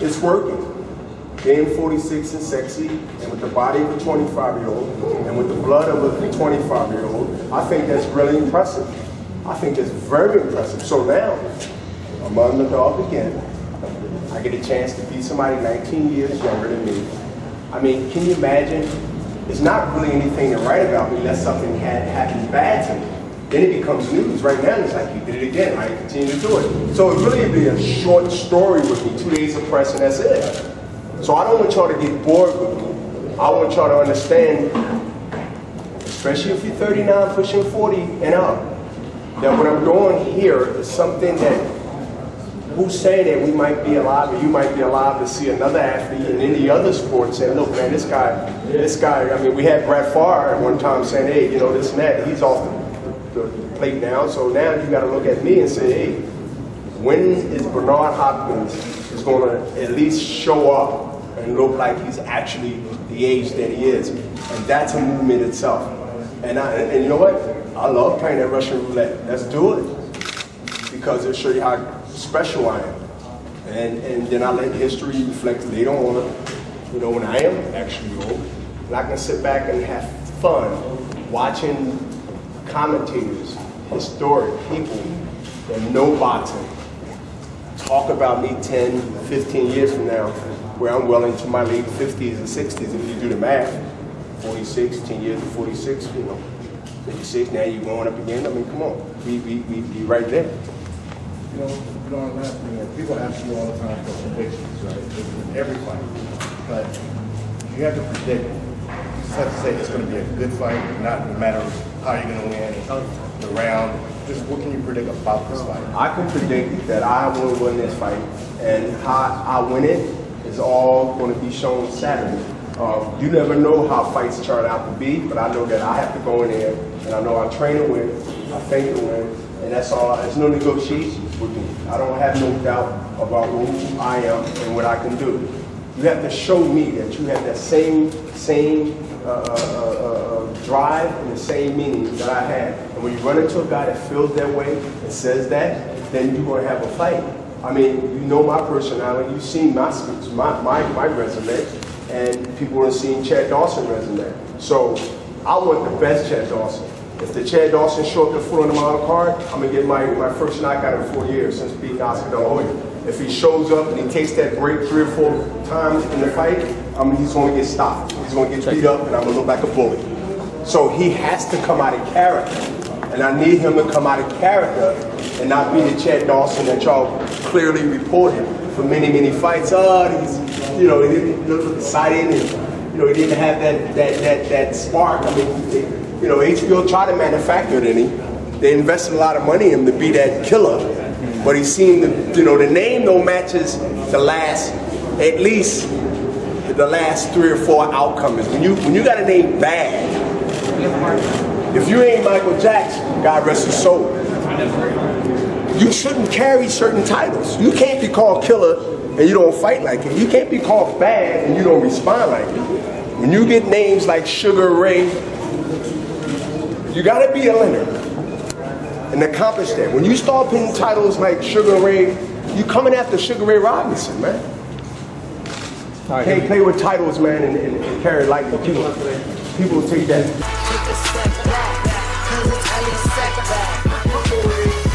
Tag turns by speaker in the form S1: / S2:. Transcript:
S1: it's
S2: working. Being 46 and sexy, and with the body of a 25 year old, and with the blood of a 25 year old, I think that's really impressive. I think that's very impressive. So now, I'm underdog again. I get a chance to beat somebody 19 years younger than me. I mean, can you imagine? It's not really anything to write about me unless something had happened bad to me. Then it becomes news. Right now, it's like you did it again. I continue to do it. So it really would be a short story with me, two days of press, and that's it. So I don't want y'all to get bored with me. I want y'all to understand, especially if you're 39, pushing 40 and up, that what I'm doing here is something that who's saying that we might be alive or you might be alive to see another athlete in any other sport saying, look, man, this guy, this guy, I mean, we had Brett Favre at one time saying, hey, you know, this that, he's off the, the, the plate now, so now you got to look at me and say, hey, when is Bernard Hopkins is going to at least show up and look like he's actually the age that he is? And that's a movement itself. And, I, and you know what? I love playing that Russian roulette. Let's do it. Because it'll show you how special I am. And, and then I let history reflect later on, you know, when I am actually old. And I can sit back and have fun watching commentators, historic people that know boxing, talk about me 10, 15 years from now, where I'm well into my late 50s and 60s, if you do the math. 46, 10 years to 46, you know, 56, now you're going up again. I mean, come on, we, we, we, we right there.
S3: You know, you asking, you know, people ask you all the time for predictions, right? With every fight. But you have to predict, you just have to say it's going to be a good fight, not no matter how you're going to win, the round. Just what can you predict about this fight?
S2: I can predict that I will win this fight, and how I win it is all going to be shown Saturday. Uh, you never know how fights turn out to be, but I know that I have to go in there, and I know I train to win, I think to win, and that's all. There's no negotiations with me. I don't have no doubt about who I am and what I can do. You have to show me that you have that same same uh, uh, uh, uh, drive and the same meaning that I have. And when you run into a guy that feels that way and says that, then you're going to have a fight. I mean, you know my personality. You've seen my my my, my resume, and people have seen Chad Dawson's resume. So I want the best Chad Dawson. If the Chad Dawson show up the foot on the model card, I'm gonna get my, my first knockout in four years since beating Oscar De La Hoya. If he shows up and he takes that break three or four times in the fight, mean, he's gonna get stopped. He's gonna get beat up and I'm gonna look like a bully. So he has to come out of character. And I need him to come out of character and not be the Chad Dawson that y'all clearly reported for many, many fights. Oh, he's, you know, he didn't look exciting and, you know, he didn't have that, that, that, that spark. I mean, they, you know, HBO tried to manufacture it in him. They invested a lot of money in him to be that killer. But he seemed to, you know, the name though matches the last, at least the last three or four outcomes. When you when you got a name bad, if you ain't Michael Jackson, God rest his soul, you shouldn't carry certain titles. You can't be called killer and you don't fight like it. You can't be called bad and you don't respond like it. When you get names like Sugar Ray, you gotta be a Leonard and accomplish that. When you start putting titles like Sugar Ray, you coming after Sugar Ray Robinson, man.
S4: right,
S2: Can't play with titles, man, and, and, and carry lightly. People, people take that.